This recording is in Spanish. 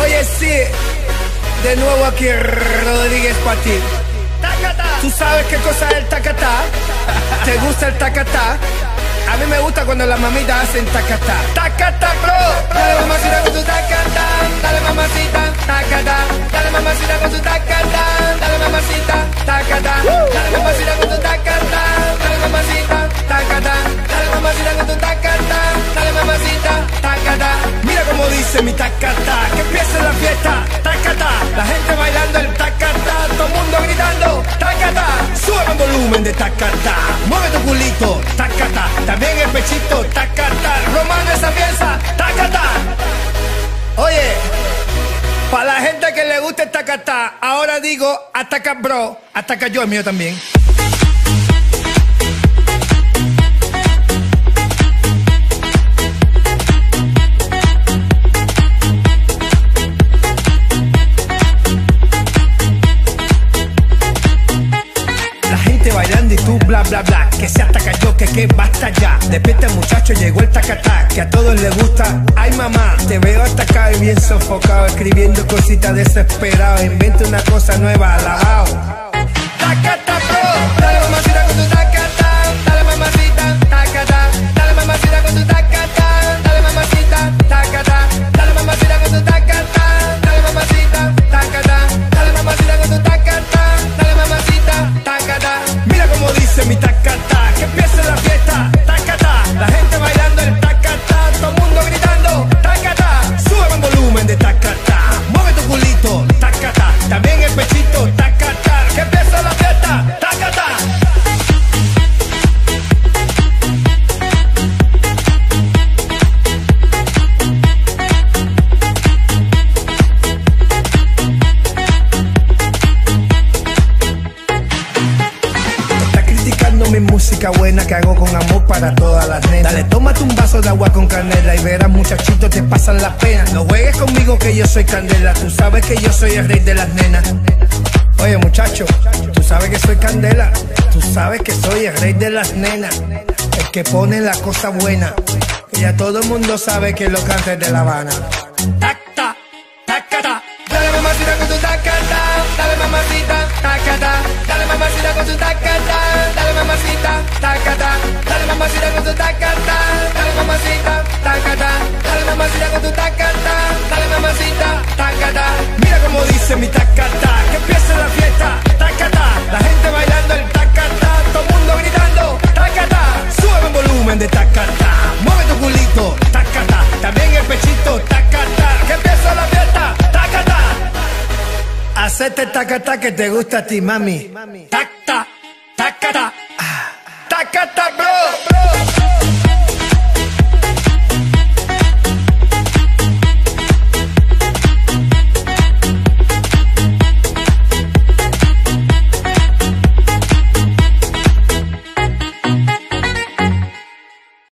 Oye, sí, de nuevo aquí Rodríguez para ti. ¿Tú sabes qué cosa es el tacatá? ¿Te gusta el tacatá? A mí me gusta cuando las mamitas hacen tacatá. Tacatá, bro. Dale mamacita con tu tacatá. Dale mamacita, tacatá. Dale mamacita con tu tacatá. Dale mamacita, tacatá. Dale mamacita con tu tacatá. Mi tacatá. Que empiece la fiesta. Tacatá. La gente bailando el tacatá. Todo el mundo gritando tacatá. Sube el volumen de tacatá. Mueve tu culito, tacatá. También el pechito, tacatá. Romano esa pieza, tacatá. Oye, para la gente que le gusta el tacatá, ahora digo ataca bro, ataca yo, el mío también. Bla Que se ataca yo, que que basta ya. Despierta el muchacho, llegó el tacatá Que a todos les gusta, ay mamá Te veo atacado y bien sofocado Escribiendo cositas desesperado. Inventa una cosa nueva, alabao. Tacata mi música buena que hago con amor para todas las nenas. Dale, tómate un vaso de agua con canela y verás muchachitos te pasan las penas. No juegues conmigo que yo soy candela, tú sabes que yo soy el rey de las nenas. Oye muchacho, tú sabes que soy candela, tú sabes que soy el rey de las nenas, el que pone la cosa buena. Que ya todo el mundo sabe que lo canta es de La Habana. Mamacita con tu tacata, dale mamacita, tacata, dale mamacita con tu tacata, dale mamacita, tacata. Mira cómo dice mi tacata, que empiece la fiesta, tacata, la gente bailando el tacata, todo el mundo gritando, tacata, sube el volumen de tacata, mueve tu culito, tacata, también el pechito, tacata, que empiece la fiesta, tacata. Hacete tacata que te gusta a ti, mami. Tacta, tacata, Taca, taca, bro.